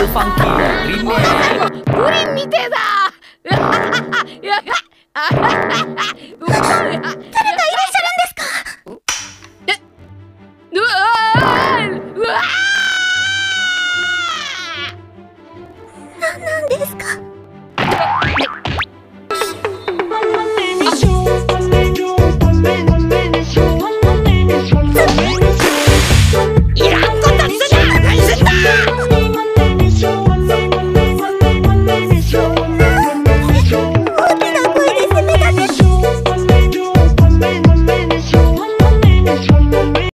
ルファンキーリメイクプリンみてえだいらっしゃるんですかうわうわなんですか？It's from